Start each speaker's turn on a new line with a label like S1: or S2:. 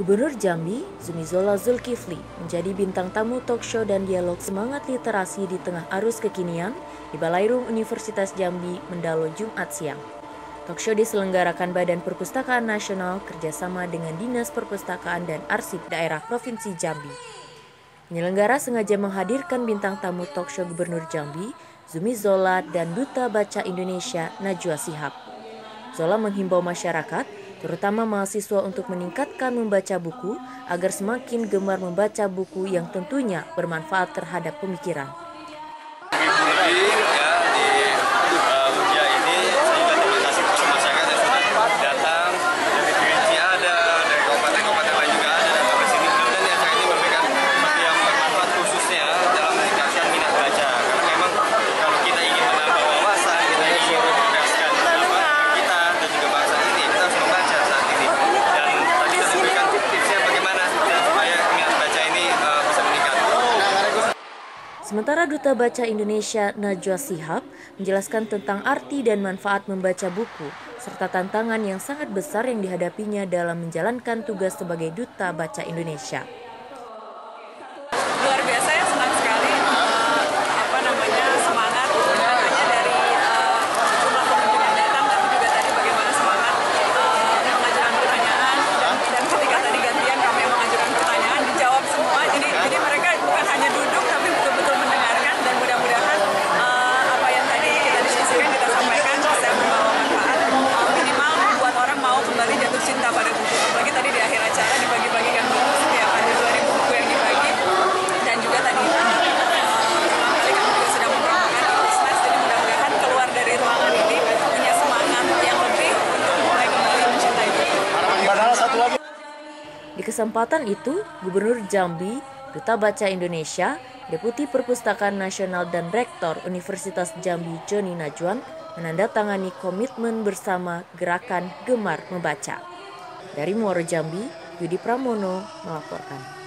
S1: Gubernur Jambi, Zumizola Zulkifli, menjadi bintang tamu talk show dan dialog semangat literasi di tengah arus kekinian di Balairung Universitas Jambi Mendalo Jumat siang. Talk show diselenggarakan Badan Perpustakaan Nasional kerjasama dengan Dinas Perpustakaan dan Arsip Daerah Provinsi Jambi. Penyelenggara sengaja menghadirkan bintang tamu talk show Gubernur Jambi, Zumi Zola dan Duta Baca Indonesia Najwa Sihab. Zola menghimbau masyarakat terutama mahasiswa untuk meningkatkan membaca buku agar semakin gemar membaca buku yang tentunya bermanfaat terhadap pemikiran. Sementara Duta Baca Indonesia Najwa Sihab menjelaskan tentang arti dan manfaat membaca buku serta tantangan yang sangat besar yang dihadapinya dalam menjalankan tugas sebagai Duta Baca Indonesia. Di kesempatan itu, Gubernur Jambi, Duta Baca Indonesia, Deputi Perpustakaan Nasional dan Rektor Universitas Jambi Joni Najwan menandatangani komitmen bersama Gerakan Gemar Membaca. Dari Muaro Jambi, Yudi Pramono melaporkan.